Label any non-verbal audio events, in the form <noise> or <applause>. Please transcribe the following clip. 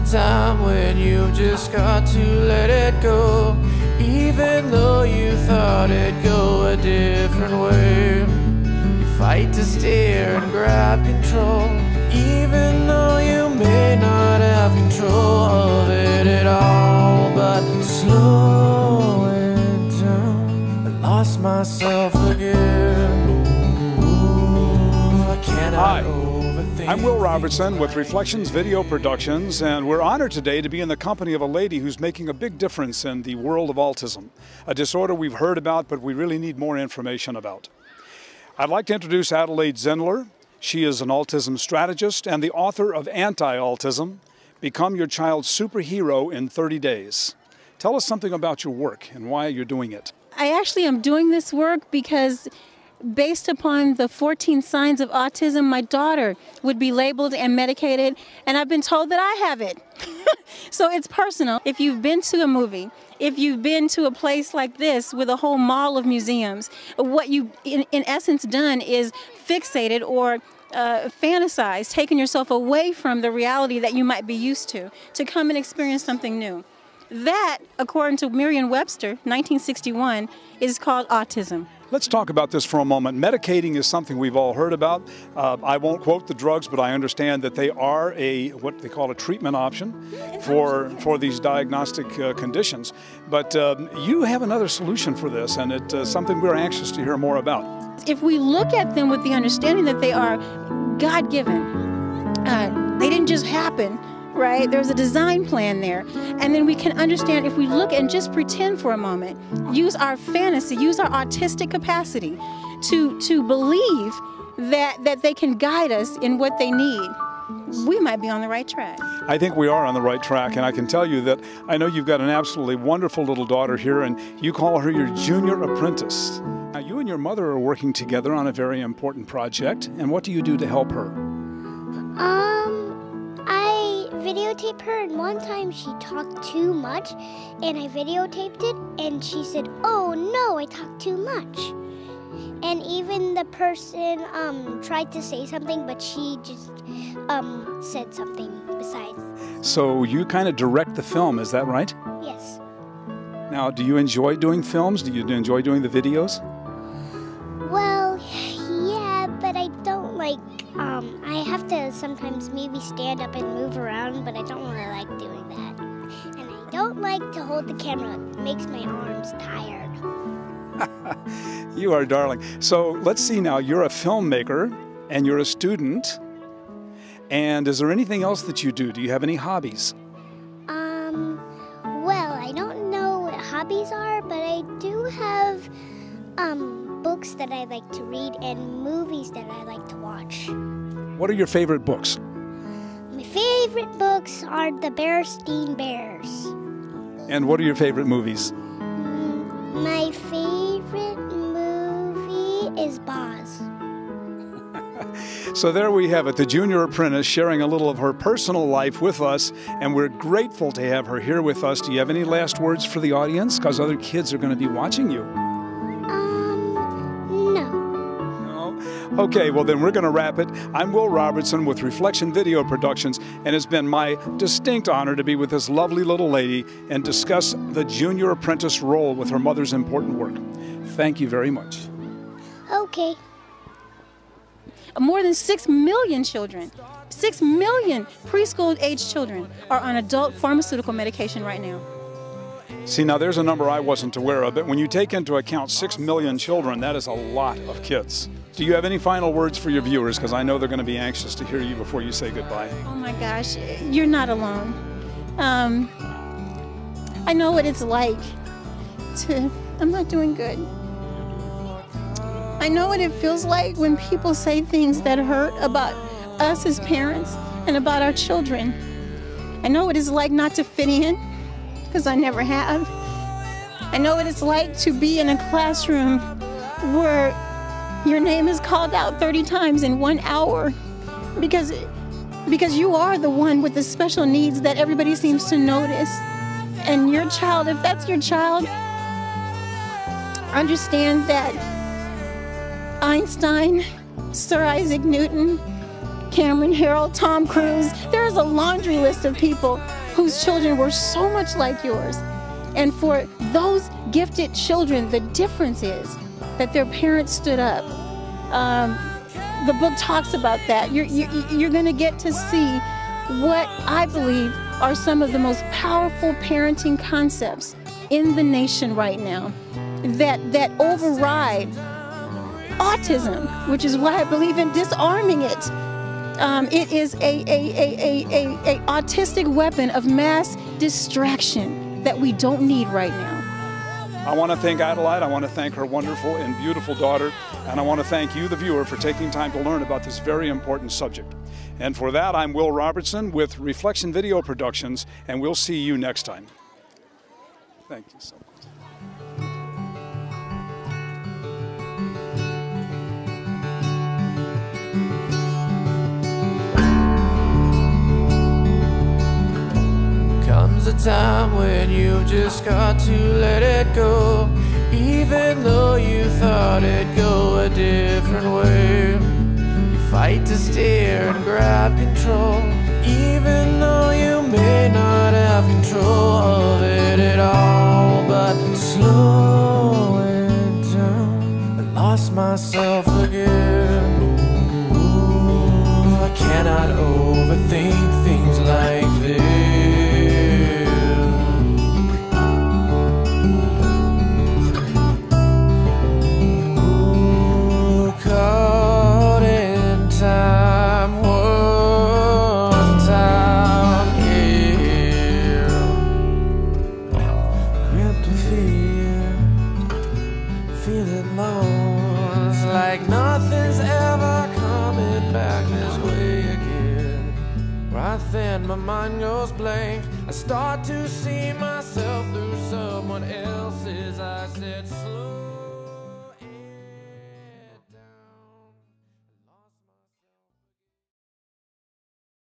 time when you've just got to let it go. Even though you thought it'd go a different way, you fight to steer and grab control. Even though you may not have control of it at all, but slow it down. I lost myself I'm Will Robertson with Reflections Video Productions, and we're honored today to be in the company of a lady who's making a big difference in the world of autism, a disorder we've heard about but we really need more information about. I'd like to introduce Adelaide Zindler. She is an autism strategist and the author of Anti Autism Become Your Child's Superhero in 30 Days. Tell us something about your work and why you're doing it. I actually am doing this work because based upon the 14 signs of autism, my daughter would be labeled and medicated, and I've been told that I have it. <laughs> so it's personal. If you've been to a movie, if you've been to a place like this with a whole mall of museums, what you in, in essence done is fixated or uh, fantasize, taking yourself away from the reality that you might be used to, to come and experience something new. That, according to Merriam Webster, 1961, is called autism. Let's talk about this for a moment. Medicating is something we've all heard about. Uh, I won't quote the drugs, but I understand that they are a what they call a treatment option for for these diagnostic uh, conditions. But um, you have another solution for this, and it's uh, something we're anxious to hear more about. If we look at them with the understanding that they are God given, uh, they didn't just happen. Right? There's a design plan there. And then we can understand if we look and just pretend for a moment, use our fantasy, use our autistic capacity to to believe that that they can guide us in what they need. We might be on the right track. I think we are on the right track, and I can tell you that I know you've got an absolutely wonderful little daughter here, and you call her your junior apprentice. Now, you and your mother are working together on a very important project, and what do you do to help her? Um, I videotaped her, and one time she talked too much, and I videotaped it, and she said, "Oh no, I talked too much." And even the person um tried to say something, but she just um said something besides. So you kind of direct the film, is that right? Yes. Now, do you enjoy doing films? Do you enjoy doing the videos? Sometimes maybe stand up and move around, but I don't really like doing that. And I don't like to hold the camera; it makes my arms tired. <laughs> You are darling. So let's see now. You're a filmmaker and you're a student. And is there anything else that you do? Do you have any hobbies? Um, well, I don't know what hobbies are, but I do have um books that I like to read and movies that I like to watch. What are your favorite books? My favorite books are the Berenstain Bears. And what are your favorite movies? Mm, My favorite movie is Boz. <laughs> So there we have it, the junior apprentice sharing a little of her personal life with us, and we're grateful to have her here with us. Do you have any last words for the audience? Because other kids are going to be watching you. Okay, well, then we're going to wrap it. I'm Will Robertson with Reflection Video Productions, and it's been my distinct honor to be with this lovely little lady and discuss the junior apprentice role with her mother's important work. Thank you very much. Okay. More than 6 million children, 6 million preschool age children are on adult pharmaceutical medication right now. See, now there's a number I wasn't aware of, but when you take into account 6 million children, that is a lot of kids. Do you have any final words for your viewers? Because I know they're going to be anxious to hear you before you say goodbye. Oh my gosh, you're not alone. Um, I know what it's like to. I'm not doing good. I know what it feels like when people say things that hurt about us as parents and about our children. I know what it's like not to fit in, because I never have. I know what it's like to be in a classroom where your name is called out 30 times in one hour because because you are the one with the special needs that everybody seems to notice. And your child, if that's your child, understand that Einstein, Sir Isaac Newton, Cameron Herold, Tom Cruise. There is a laundry list of people whose children were so much like yours. And for those gifted children, the difference is that their parents stood up. Um, the book talks about that. You're, you're, you're going to get to see what I believe are some of the most powerful parenting concepts in the nation right now that, that override autism, which is why I believe in disarming it. Um, it is a, a, a, a, a, autistic weapon of mass distraction that we don't need right now. I want to thank Adelaide. I want to thank her wonderful and beautiful daughter. And I want to thank you, the viewer, for taking time to learn about this very important subject. And for that, I'm Will Robertson with Reflection Video Productions, and we'll see you next time. Thank you so much. Time when you've just got to let it go, even though you thought it'd go a different way. You fight to steer and grab control, even though you may not have control of it at all. But slowing down, I lost myself mind goes blank. I start to see myself through someone else's eyes. Said slow.